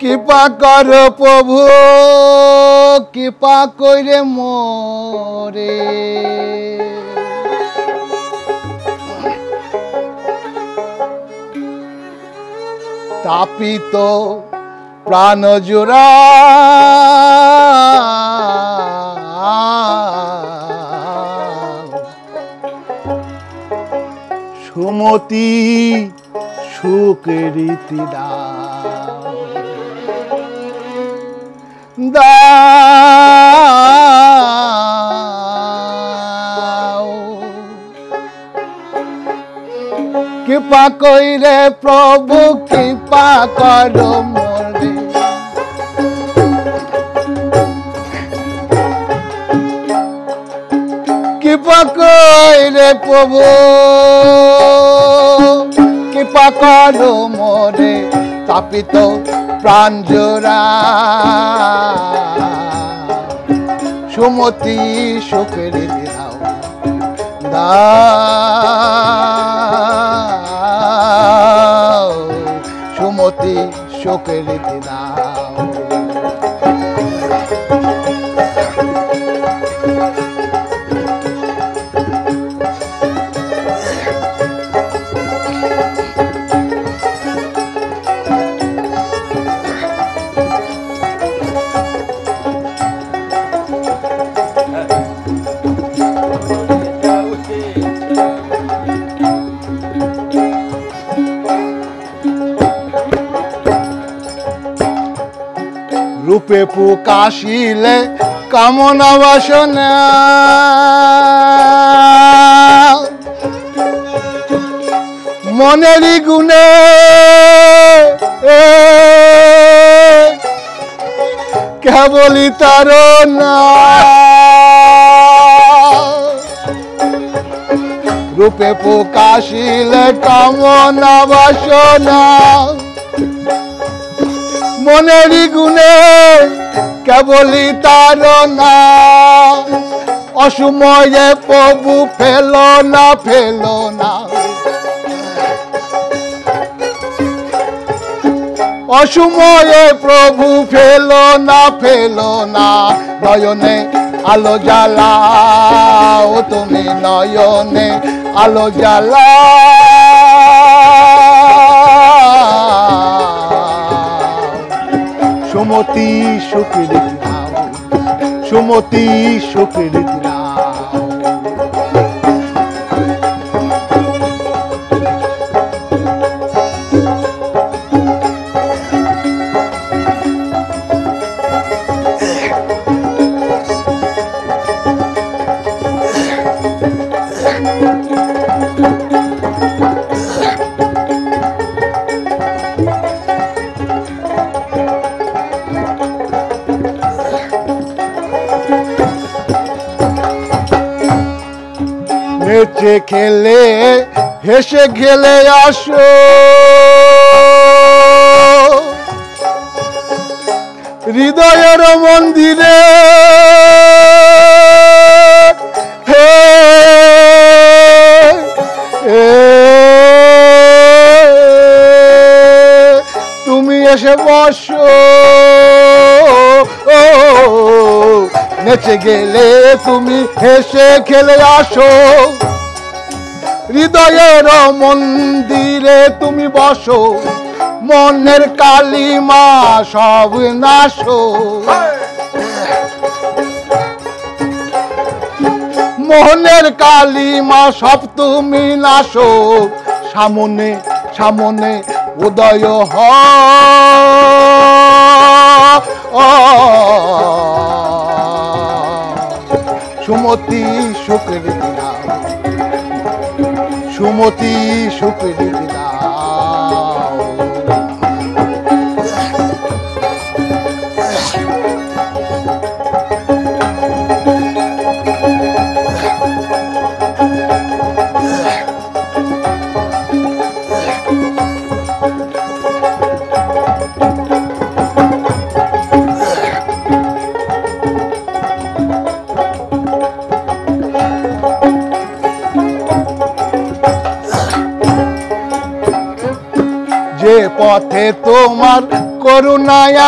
কৃপা কর প্রভু কৃপা করে মোরে। তাপিত প্রাণ জোড়া। সুমতি সুকৃতি দাও। কৃপা কইরে প্রভু কৃপা কর মোরে কৃপা কইরে প্রভু কৃপা কর মোরে তাপিত প্রাণ জোড়া। সুমতি সুখের দাও দাও। সুমতি শোকের দিলাও রূপে প্রকাশিলে কামনা বাসনা। মনেরই গুণে কেবলই তার রূপে প্রকাশিলে কামনা বাসনা। মনেরই গুণে কেবলই তার না। অসময়ে প্রভু ফেল না ফেল না। অসময়ে প্রভু ফেল না ফেল না। নয়নে আলো জ্বালাও তুমি, নয়নে আলো জ্বালা সুমতি সুকৃতি সুমতি সুখের নেচে খেলে, হেসে খেলে আসো। হৃদয়ের মন্দিরে তুমি এসে বসো। নেচে গেলে তুমি হেসে খেলে আসো। হৃদয়ের মন্দিরে তুমি বসো, মনের কালিমা সব নাশো। মোহনের কালিমা সব তুমি নাশো, সামনে সামনে উদয় হ। সুমতি শুক্র দিনা। সুমতি সুপ্রীতি দিনা যে পথে তোমার করুণায়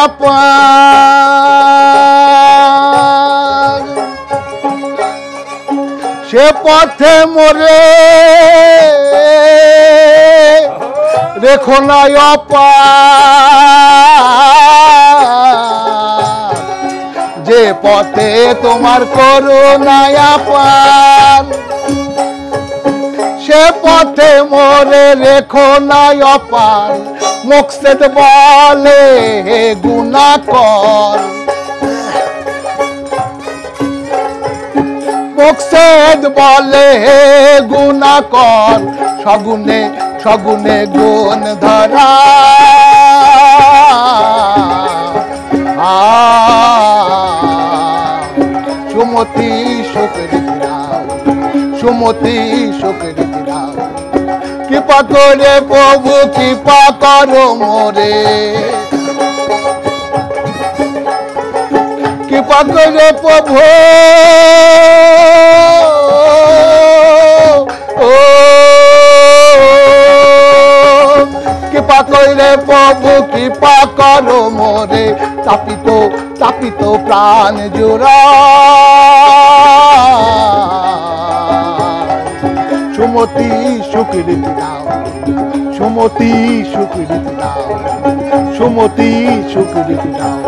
সে পথে মরে রেখো না অপার যে পথে তোমার করুণায় পার সে পথে মোরে রেখো না অপার। মুখসেদ বলে গুণা কর মুখসেদ বলে গুণা কর সগুনে সগুনে গুণ ধরা। সুমতি শুকরি সুমতি শুকরি রাও কৃপা করে প্রভু, কৃপা করো মোরে। কৃপা করে প্রভু। ও। কৃপা করে প্রভু, কৃপা করো মোরে। তাপিত তাপিত প্রাণ জোড়া। সুমতি সুকৃতি দাও। সুমতি সুকৃতি দাও। সুমতি সুকৃতি দাও।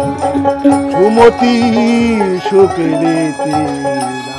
সুমতি সুকৃতি দাও।